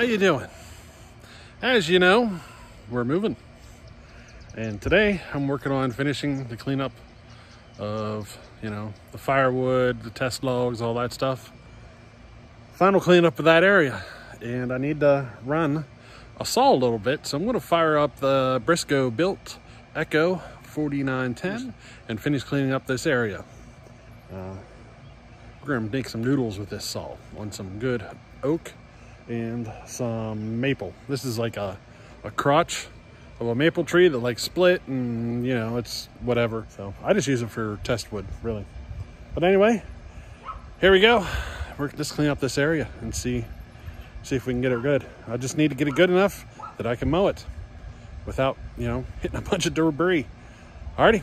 How you doing? As you know, we're moving. And today I'm working on finishing the cleanup of, you know, the firewood, the test logs, all that stuff. Final cleanup of that area. And I need to run a saw a little bit, so I'm going to fire up the Briscoe built Echo 4910 and finish cleaning up this area. Uh, we're to make some noodles with this saw on some good oak and some maple. This is like a, a crotch of a maple tree that like split and you know, it's whatever. So I just use it for test wood, really. But anyway, here we go. We're just clean up this area and see see if we can get it good. I just need to get it good enough that I can mow it without, you know, hitting a bunch of debris. Alrighty.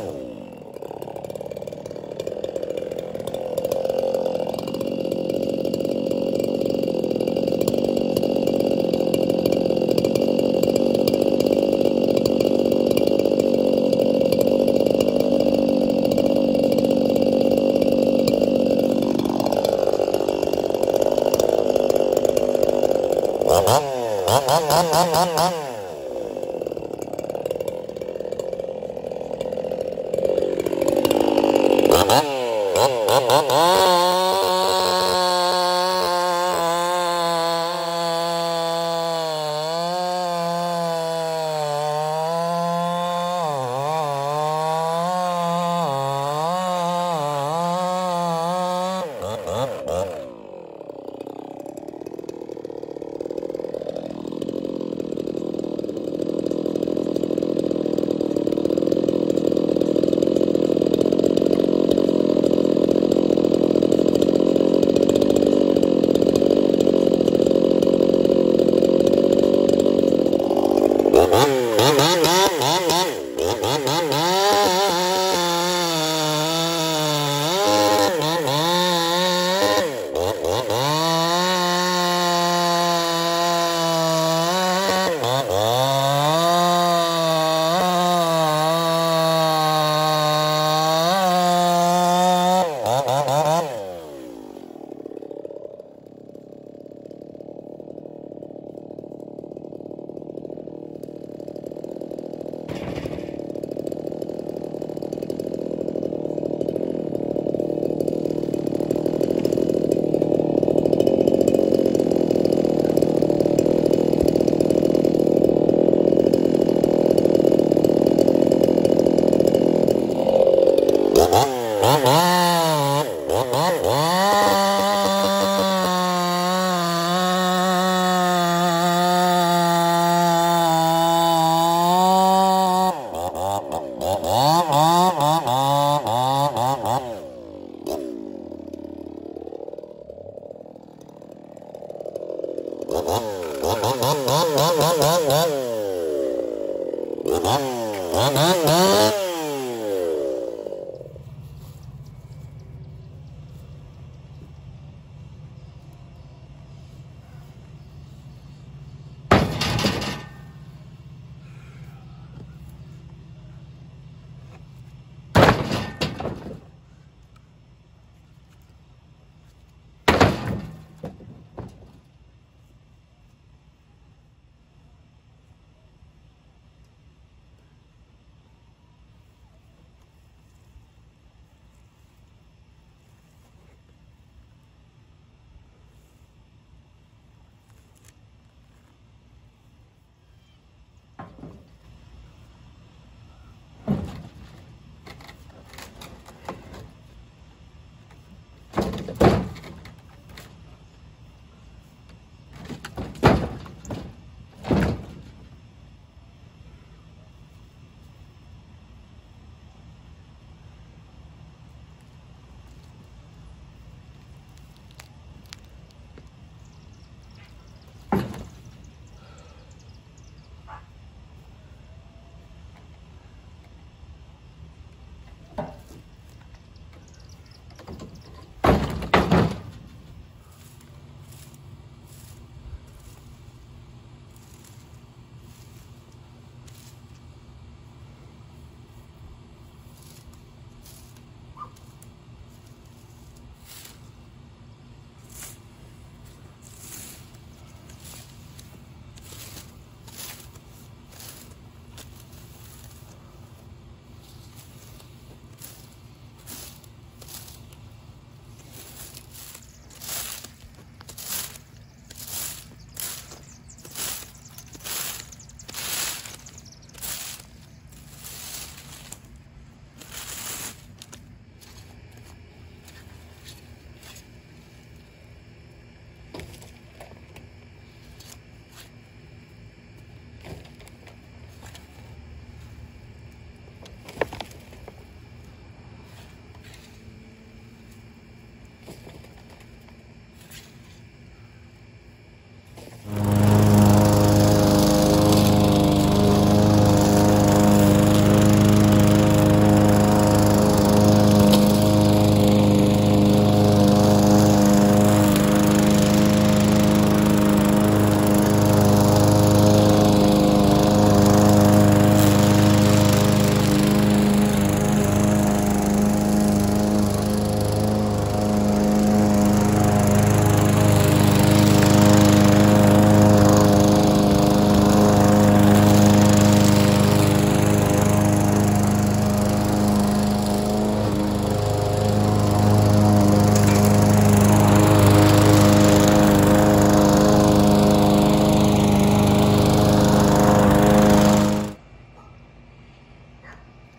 Oh, Oh, oh, oh, oh, oh.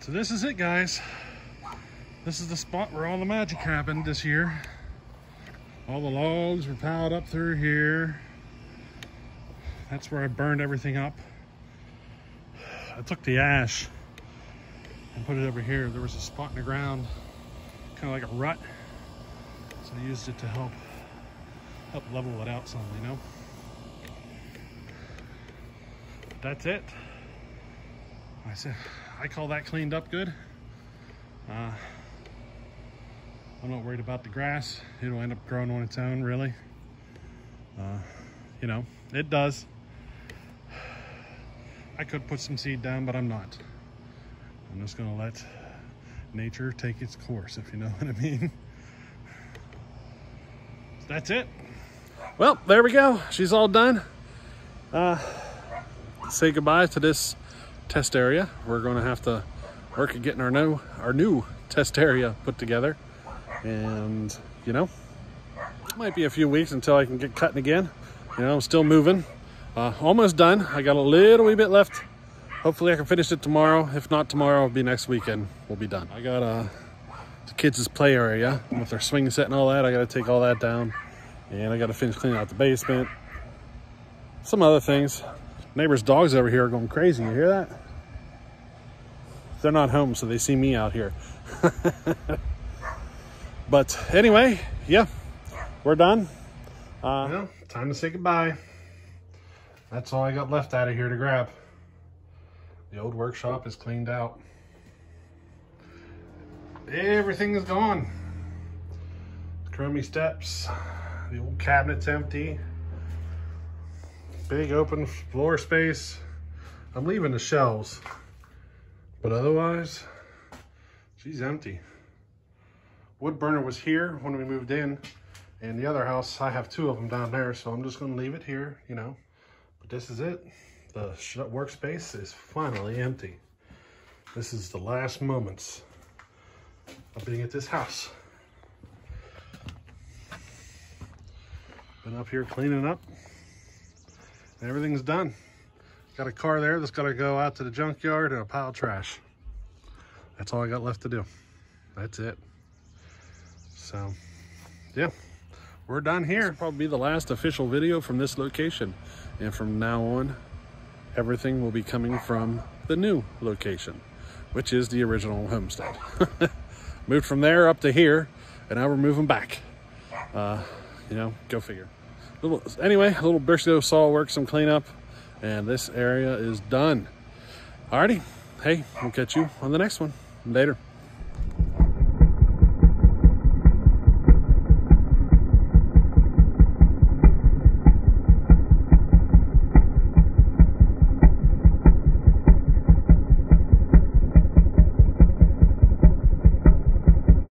So this is it, guys. This is the spot where all the magic happened this year. All the logs were piled up through here. That's where I burned everything up. I took the ash and put it over here. There was a spot in the ground, kind of like a rut. So I used it to help help level it out some, you know? But that's it. I said, I call that cleaned up good. Uh, I'm not worried about the grass. It'll end up growing on its own, really. Uh, you know, it does. I could put some seed down, but I'm not. I'm just gonna let nature take its course, if you know what I mean. So that's it. Well, there we go. She's all done. Uh, say goodbye to this test area. We're going to have to work at getting our new our new test area put together, and you know, it might be a few weeks until I can get cutting again. You know, I'm still moving. Uh, almost done. I got a little wee bit left. Hopefully, I can finish it tomorrow. If not tomorrow, it'll be next weekend. We'll be done. I got uh, the kids' play area with their swing set and all that. I got to take all that down. And I got to finish cleaning out the basement. Some other things. Neighbors' dogs over here are going crazy. You hear that? They're not home, so they see me out here. but anyway, yeah, we're done. Uh, well, time to say goodbye. That's all I got left out of here to grab. The old workshop is cleaned out. Everything is gone. Chromey steps, the old cabinet's empty. Big open floor space. I'm leaving the shelves, but otherwise, she's empty. Wood burner was here when we moved in, and the other house, I have two of them down there, so I'm just gonna leave it here, you know. But this is it. The workspace is finally empty. This is the last moments of being at this house. Been up here cleaning up. And everything's done. Got a car there that's got to go out to the junkyard and a pile of trash. That's all I got left to do. That's it. So, yeah, we're done here. This probably be the last official video from this location. And from now on, everything will be coming from the new location, which is the original homestead. Moved from there up to here, and now we're moving back. Uh, you know, go figure. Little, anyway, a little Briscoe saw work, some cleanup, and this area is done. Alrighty, hey, we'll catch you on the next one. Later.